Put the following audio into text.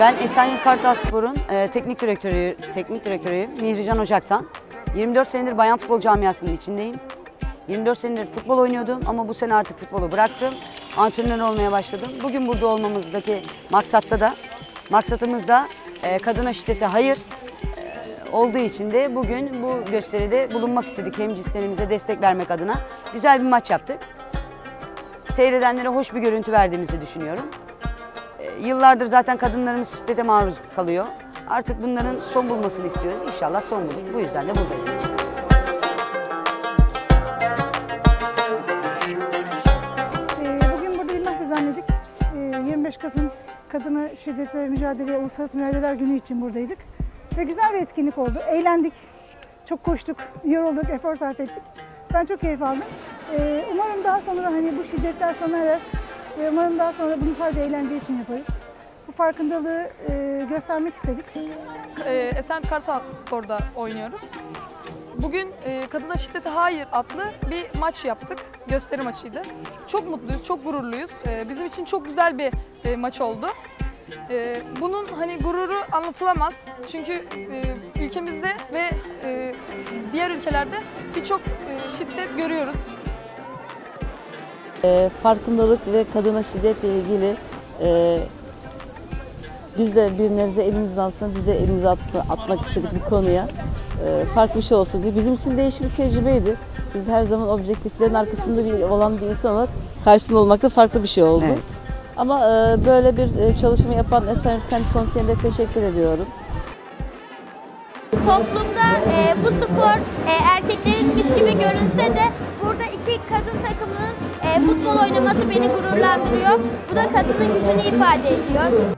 Ben Esenyurt Kartalspor'un e, teknik direktörü, teknik direktörüyüm Mihrican Ocak'tan. 24 senedir bayan futbol camiasının içindeyim. 24 senedir futbol oynuyordum ama bu sene artık futbolu bıraktım. Antrenör olmaya başladım. Bugün burada olmamızdaki maksatta da, maksatımız da e, kadına şiddete hayır e, olduğu için de bugün bu gösteride bulunmak istedik. Hem cinslerimize destek vermek adına. Güzel bir maç yaptık. Seyredenlere hoş bir görüntü verdiğimizi düşünüyorum. E, Yıllardır zaten kadınlarımız şiddete maruz kalıyor. Artık bunların son bulmasını istiyoruz. İnşallah son bulur. Bu yüzden de buradayız. Ee, Bugün burada bir maç düzenledik. Ee, 25 Kasım Kadına Şiddete Mücadele Uluslararası Mücadeleler Günü için buradaydık. Ve güzel bir etkinlik oldu. Eğlendik, çok koştuk, yorulduk, efor sarf ettik. Ben çok keyif aldım. Ee, Umarım daha sonra hani bu şiddetler sona erer. Ve umarım daha sonra bunu sadece eğlence için yaparız. Bu farkındalığı e, göstermek istedik. e, Esenyurt Kartal Spor'da oynuyoruz. Bugün e, Kadına Şiddete Hayır adlı bir maç yaptık. Gösteri maçıydı. Çok mutluyuz, çok gururluyuz. E, bizim için çok güzel bir e, maç oldu. E, bunun hani gururu anlatılamaz. Çünkü e, ülkemizde ve e, diğer ülkelerde birçok e, şiddet görüyoruz. E, farkındalık ve kadına şiddetle ilgili e, biz de bir nebze elimizin altına biz de elimizi altına atmak istedik bir konuya. E, farklı bir şey olsun diye. Bizim için değişik bir tecrübeydi. Biz de her zaman objektiflerin arkasında bir, olan bir insan olarak karşısında olmak da farklı bir şey oldu. Evet. Ama e, böyle bir e, çalışma yapan Esenyurt Kent Konseyi'ne de teşekkür ediyorum. Toplumda e, bu spor e, erkeklerinmiş gibi futbol oynaması beni gururlandırıyor. Bu da kadının gücünü ifade ediyor.